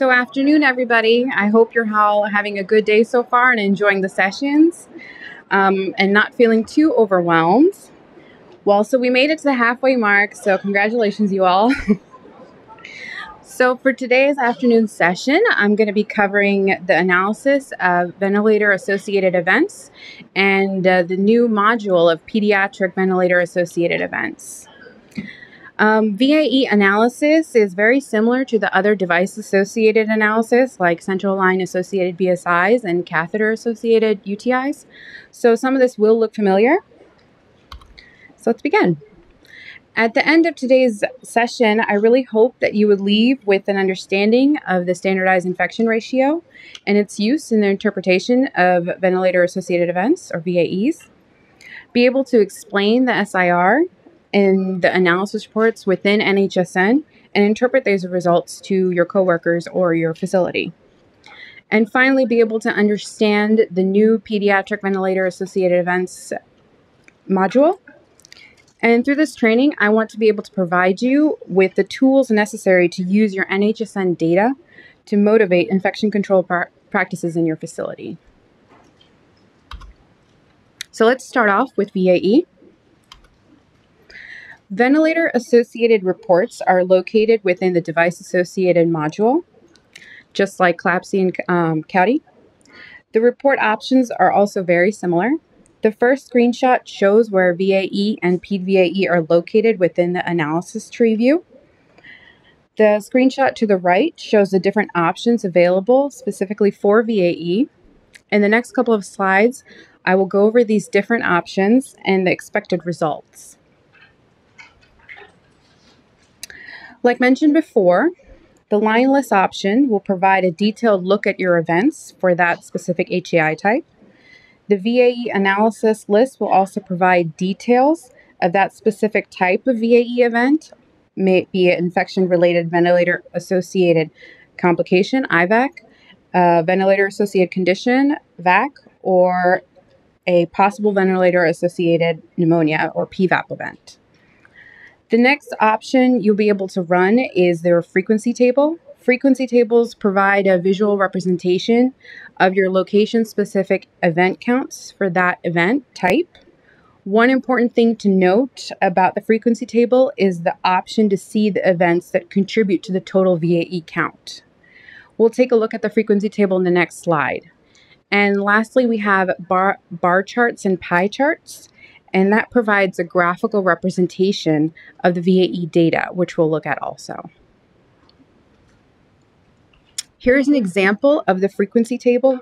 So, afternoon, everybody. I hope you're all having a good day so far and enjoying the sessions um, and not feeling too overwhelmed. Well, so we made it to the halfway mark, so congratulations, you all. so, for today's afternoon session, I'm going to be covering the analysis of ventilator associated events and uh, the new module of pediatric ventilator associated events. Um, VAE analysis is very similar to the other device associated analysis, like central line associated BSIs and catheter associated UTIs. So, some of this will look familiar. So, let's begin. At the end of today's session, I really hope that you would leave with an understanding of the standardized infection ratio and its use in the interpretation of ventilator associated events, or VAEs. Be able to explain the SIR in the analysis reports within NHSN and interpret those results to your coworkers or your facility. And finally, be able to understand the new pediatric ventilator associated events module. And through this training, I want to be able to provide you with the tools necessary to use your NHSN data to motivate infection control practices in your facility. So let's start off with VAE. Ventilator associated reports are located within the device associated module, just like CLABSI and um, CAUTI. The report options are also very similar. The first screenshot shows where VAE and PVAE are located within the analysis tree view. The screenshot to the right shows the different options available specifically for VAE. In the next couple of slides, I will go over these different options and the expected results. Like mentioned before, the line list option will provide a detailed look at your events for that specific HAI type. The VAE analysis list will also provide details of that specific type of VAE event, may it be an infection related ventilator associated complication, IVAC, ventilator associated condition, VAC, or a possible ventilator associated pneumonia or PVAP event. The next option you'll be able to run is their frequency table. Frequency tables provide a visual representation of your location specific event counts for that event type. One important thing to note about the frequency table is the option to see the events that contribute to the total VAE count. We'll take a look at the frequency table in the next slide. And lastly, we have bar, bar charts and pie charts and that provides a graphical representation of the VAE data, which we'll look at also. Here's an example of the frequency table.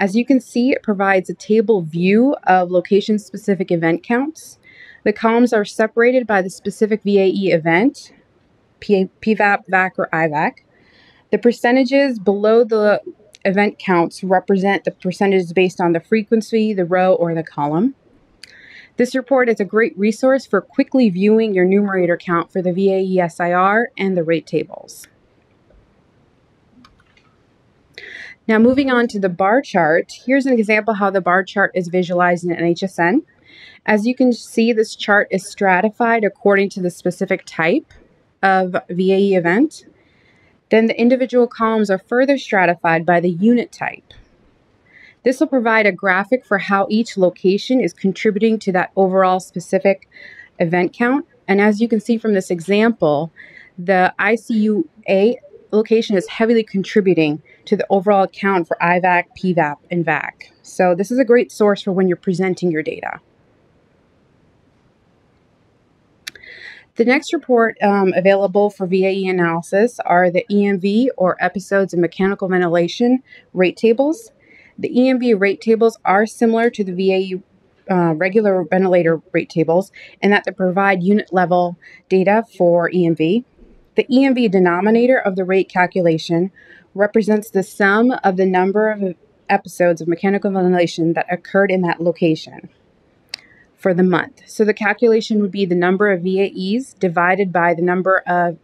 As you can see, it provides a table view of location-specific event counts. The columns are separated by the specific VAE event, PVAP, VAC, or IVAC. The percentages below the event counts represent the percentages based on the frequency, the row, or the column. This report is a great resource for quickly viewing your numerator count for the VAE SIR and the rate tables. Now moving on to the bar chart, here's an example how the bar chart is visualized in NHSN. As you can see, this chart is stratified according to the specific type of VAE event. Then the individual columns are further stratified by the unit type. This will provide a graphic for how each location is contributing to that overall specific event count. And as you can see from this example, the ICUA location is heavily contributing to the overall count for IVAC, PVAP, and VAC. So this is a great source for when you're presenting your data. The next report um, available for VAE analysis are the EMV or episodes of mechanical ventilation rate tables. The EMV rate tables are similar to the VAE uh, regular ventilator rate tables in that they provide unit level data for EMV. The EMV denominator of the rate calculation represents the sum of the number of episodes of mechanical ventilation that occurred in that location for the month. So the calculation would be the number of VAEs divided by the number of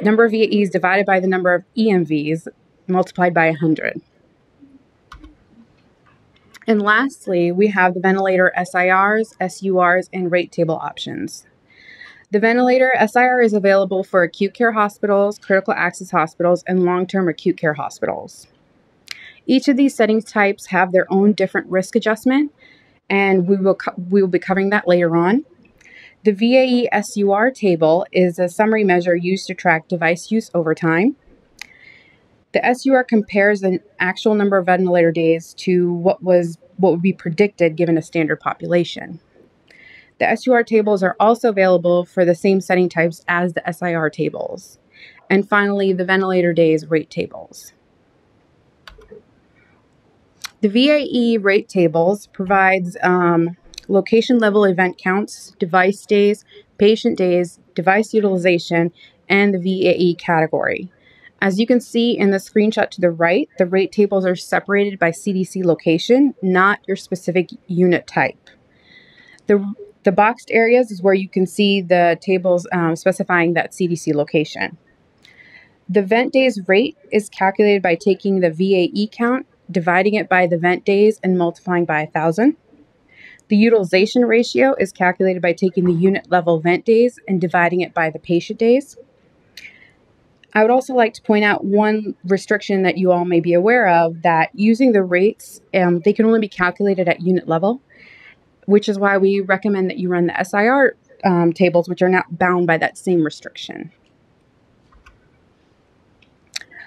number of VAEs divided by the number of EMVs multiplied by 100. And lastly, we have the ventilator SIRs, SURs, and rate table options. The ventilator SIR is available for acute care hospitals, critical access hospitals, and long term acute care hospitals. Each of these setting types have their own different risk adjustment, and we will, we will be covering that later on. The VAE SUR table is a summary measure used to track device use over time. The SUR compares the actual number of ventilator days to what was what would be predicted given a standard population. The SUR tables are also available for the same setting types as the SIR tables. And finally, the ventilator days rate tables. The VAE rate tables provides um, location level event counts, device days, patient days, device utilization, and the VAE category. As you can see in the screenshot to the right, the rate tables are separated by CDC location, not your specific unit type. The, the boxed areas is where you can see the tables um, specifying that CDC location. The vent days rate is calculated by taking the VAE count, dividing it by the vent days, and multiplying by 1,000. The utilization ratio is calculated by taking the unit level vent days and dividing it by the patient days. I would also like to point out one restriction that you all may be aware of that using the rates, um, they can only be calculated at unit level, which is why we recommend that you run the SIR um, tables, which are not bound by that same restriction.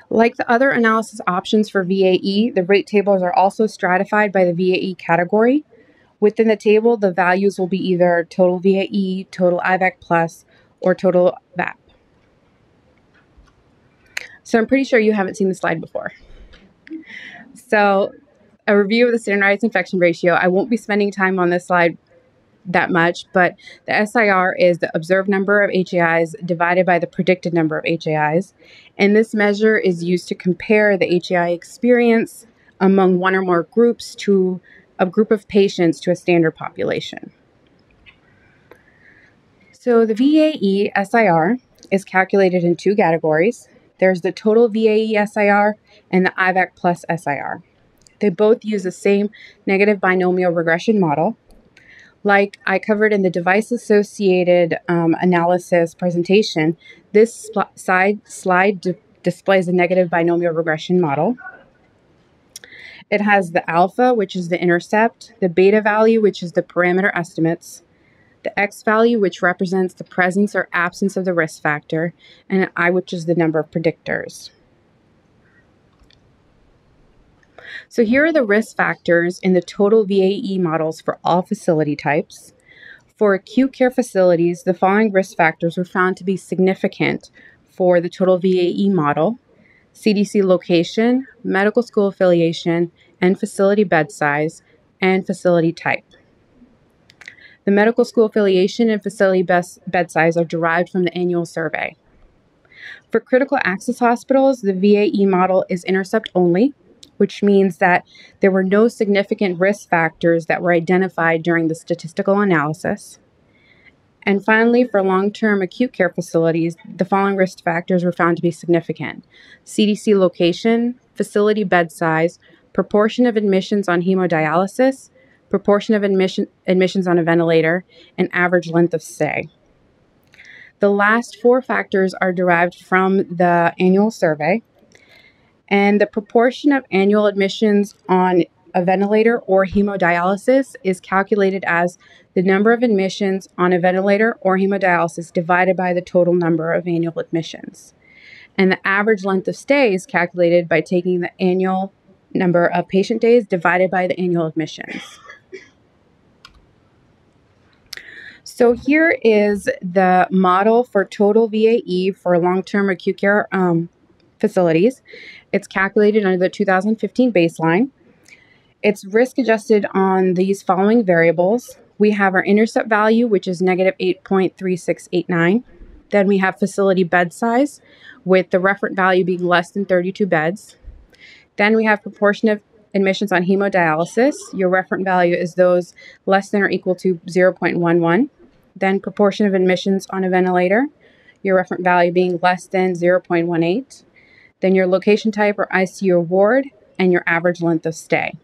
Like the other analysis options for VAE, the rate tables are also stratified by the VAE category. Within the table, the values will be either total VAE, total IVAC plus, or total VAP. So I'm pretty sure you haven't seen the slide before. So a review of the standardized infection ratio. I won't be spending time on this slide that much, but the SIR is the observed number of HAIs divided by the predicted number of HAIs. And this measure is used to compare the HAI experience among one or more groups to a group of patients to a standard population. So the VAE SIR is calculated in two categories. There's the total VAE SIR and the IVAC plus SIR. They both use the same negative binomial regression model. Like I covered in the device associated um, analysis presentation, this side slide displays a negative binomial regression model. It has the alpha, which is the intercept, the beta value, which is the parameter estimates, the x value, which represents the presence or absence of the risk factor, and an i, which is the number of predictors. So here are the risk factors in the total VAE models for all facility types. For acute care facilities, the following risk factors were found to be significant for the total VAE model CDC location, medical school affiliation, and facility bed size, and facility type. The medical school affiliation and facility bed size are derived from the annual survey. For critical access hospitals, the VAE model is intercept only, which means that there were no significant risk factors that were identified during the statistical analysis. And finally, for long term acute care facilities, the following risk factors were found to be significant CDC location, facility bed size, proportion of admissions on hemodialysis, proportion of admission, admissions on a ventilator, and average length of stay. The last four factors are derived from the annual survey, and the proportion of annual admissions on a ventilator or hemodialysis is calculated as the number of admissions on a ventilator or hemodialysis divided by the total number of annual admissions. And the average length of stay is calculated by taking the annual number of patient days divided by the annual admissions. So here is the model for total VAE for long-term acute care um, facilities. It's calculated under the 2015 baseline. It's risk adjusted on these following variables. We have our intercept value, which is negative 8.3689. Then we have facility bed size, with the referent value being less than 32 beds. Then we have proportion of admissions on hemodialysis. Your referent value is those less than or equal to 0.11. Then proportion of admissions on a ventilator, your referent value being less than 0.18. Then your location type or ICU ward, and your average length of stay.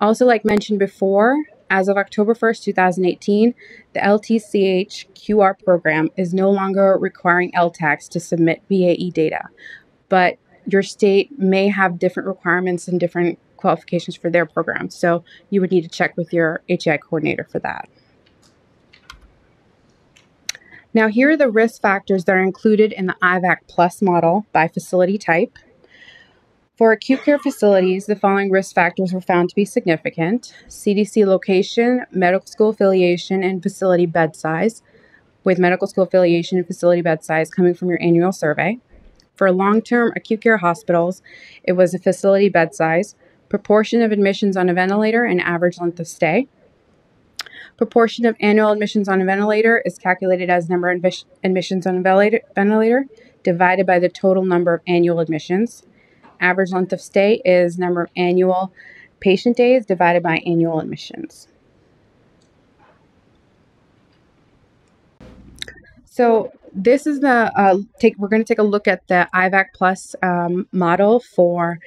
Also, like mentioned before, as of October 1st, 2018, the LTCH QR program is no longer requiring LTACs to submit VAE data, but your state may have different requirements and different qualifications for their program. So you would need to check with your HAI coordinator for that. Now, here are the risk factors that are included in the IVAC Plus model by facility type. For acute care facilities, the following risk factors were found to be significant CDC location, medical school affiliation, and facility bed size, with medical school affiliation and facility bed size coming from your annual survey. For long term acute care hospitals, it was a facility bed size, proportion of admissions on a ventilator, and average length of stay. Proportion of annual admissions on a ventilator is calculated as number of admissions on a ventilator divided by the total number of annual admissions. Average length of stay is number of annual patient days divided by annual admissions. So this is the uh, take. We're going to take a look at the IVAC Plus um, model for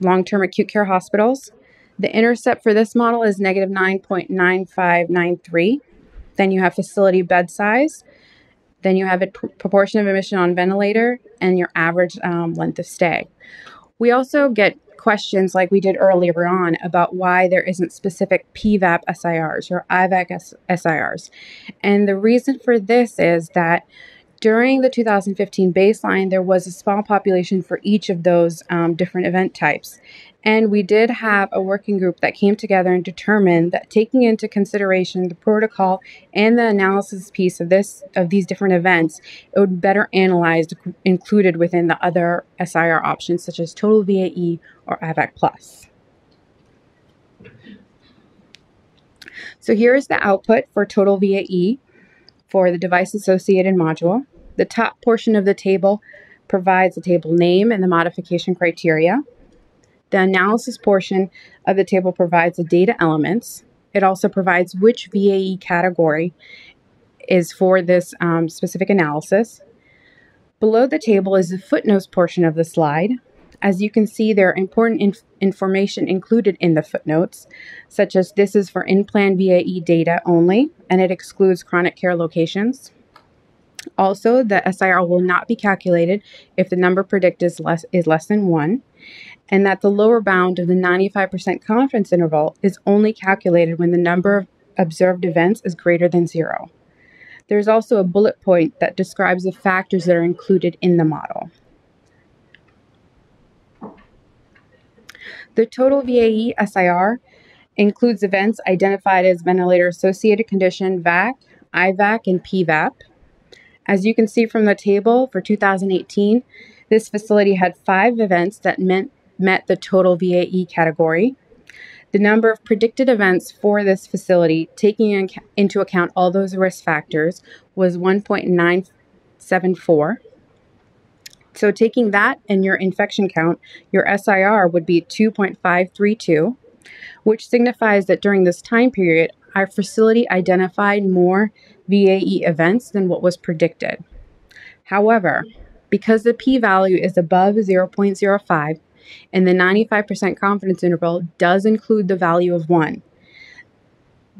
long-term acute care hospitals. The intercept for this model is negative 9.9593. Then you have facility bed size. Then you have a pr- proportion of admission on ventilator and your average um, length of stay. We also get questions like we did earlier on about why there isn't specific PVAP SIRs or IVAC SIRs. And the reason for this is that during the 2015 baseline, there was a small population for each of those um, different event types. And we did have a working group that came together and determined that taking into consideration the protocol and the analysis piece of this of these different events, it would better analyzed included within the other SIR options such as total VAE or IVAC plus. So here is the output for total VAE for the device associated module. The top portion of the table provides the table name and the modification criteria. The analysis portion of the table provides the data elements. It also provides which VAE category is for this um, specific analysis. Below the table is the footnotes portion of the slide. As you can see, there are important inf information included in the footnotes, such as this is for in-plan VAE data only, and it excludes chronic care locations. Also, the SIR will not be calculated if the number predicted is less, is less than 1, and that the lower bound of the 95% confidence interval is only calculated when the number of observed events is greater than 0. There's also a bullet point that describes the factors that are included in the model. The total VAE SIR includes events identified as ventilator associated condition VAC, IVAC, and PVAP. As you can see from the table for 2018, this facility had five events that meant, met the total VAE category. The number of predicted events for this facility, taking in, into account all those risk factors, was 1.974. So, taking that and your infection count, your SIR would be 2.532, which signifies that during this time period, our facility identified more VAE events than what was predicted. However, because the p value is above 0.05 and the 95% confidence interval does include the value of 1,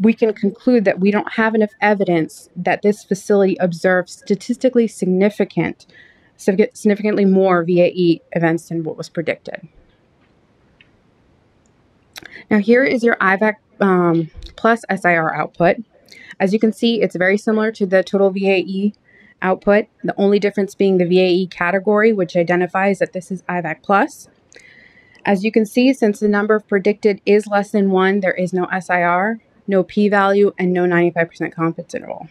we can conclude that we don't have enough evidence that this facility observed statistically significant, significantly more VAE events than what was predicted. Now, here is your IVAC um, plus SIR output. As you can see, it's very similar to the total VAE output, the only difference being the VAE category, which identifies that this is IVAC plus. As you can see, since the number predicted is less than 1, there is no SIR, no p-value, and no 95% confidence interval.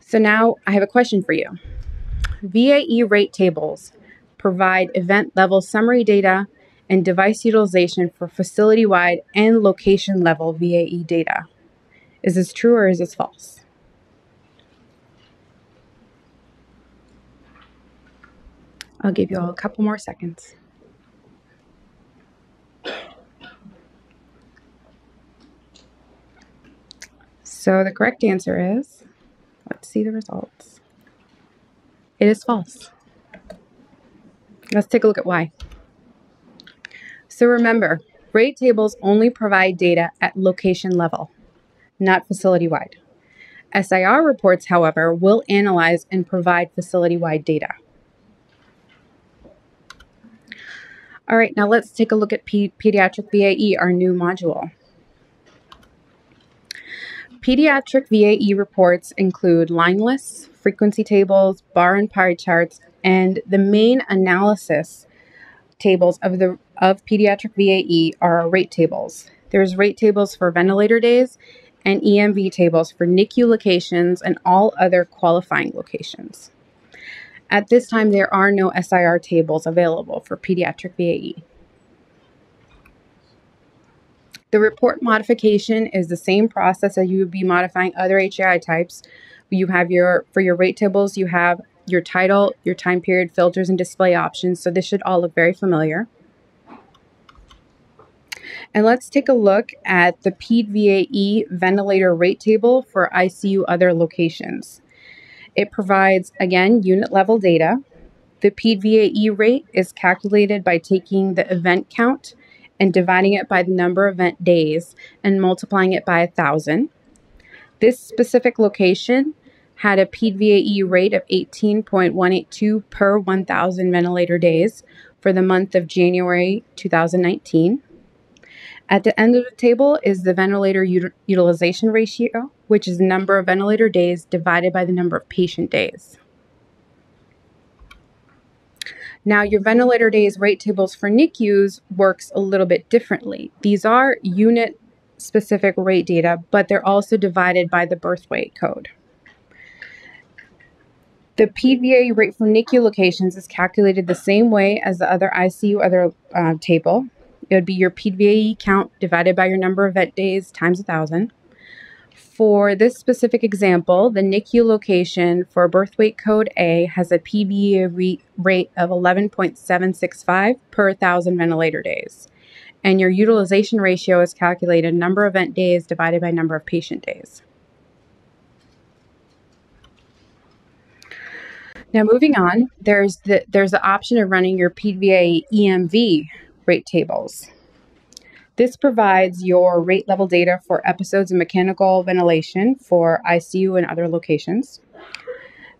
So now I have a question for you. VAE rate tables provide event level summary data and device utilization for facility wide and location level VAE data. Is this true or is this false? I'll give you all a couple more seconds. So the correct answer is, let's see the results. It is false. Let's take a look at why. So remember, Rate tables only provide data at location level, not facility wide. SIR reports, however, will analyze and provide facility wide data. All right, now let's take a look at P Pediatric VAE, our new module. Pediatric VAE reports include line lists, frequency tables, bar and pie charts, and the main analysis tables of the of pediatric VAE are rate tables. There's rate tables for ventilator days and EMV tables for NICU locations and all other qualifying locations. At this time, there are no SIR tables available for pediatric VAE. The report modification is the same process as you would be modifying other HAI types. You have your, for your rate tables, you have your title, your time period, filters, and display options. So this should all look very familiar. And let's take a look at the PED-VAE ventilator rate table for ICU other locations. It provides, again, unit level data. The PED-VAE rate is calculated by taking the event count and dividing it by the number of event days and multiplying it by 1,000. This specific location had a PED-VAE rate of 18.182 per 1,000 ventilator days for the month of January 2019. At the end of the table is the ventilator utilization ratio, which is the number of ventilator days divided by the number of patient days. Now, your ventilator days rate tables for NICUs works a little bit differently. These are unit specific rate data, but they're also divided by the birth weight code. The PED-VAE rate for NICU locations is calculated the same way as the other ICU other uh, table. It would be your PED-VAE count divided by your number of vet days times a 1,000. For this specific example, the NICU location for birth weight code A has a PED-VAE rate of 11.765 per 1,000 ventilator days. And your utilization ratio is calculated number of vent days divided by number of patient days. Now moving on, there's the there's the option of running your PED-VAE EMV rate tables. This provides your rate level data for episodes of mechanical ventilation for ICU and other locations.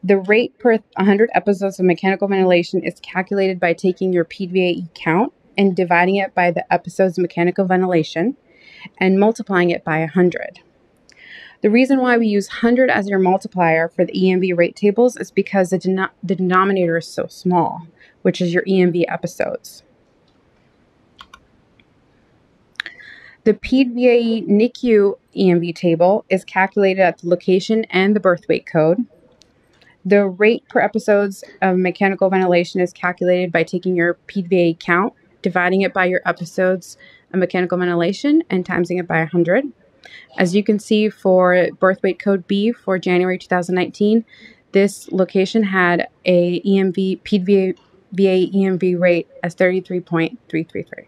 The rate per 100 episodes of mechanical ventilation is calculated by taking your PED-VAE count and dividing it by the episodes of mechanical ventilation and multiplying it by 100. The reason why we use 100 as your multiplier for the EMV rate tables is because the, den- the denominator is so small, which is your EMV episodes. The PED-VAE NICU EMV table is calculated at the location and the birth weight code. The rate per episodes of mechanical ventilation is calculated by taking your PED-VAE count, dividing it by your episodes of mechanical ventilation, and timesing it by 100. As you can see for birth weight code B for January 2019, this location had a EMV PED-VAE EMV rate as 33.333.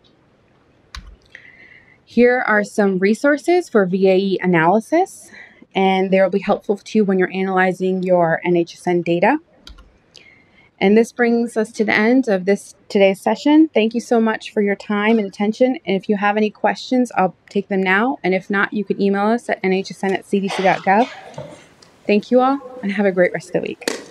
Here are some resources for VAE analysis, and they will be helpful to you when you're analyzing your NHSN data. And this brings us to the end of this today's session. Thank you so much for your time and attention. And if you have any questions, I'll take them now. And if not, you can email us at nhsn at cdc.gov. Thank you all, and have a great rest of the week.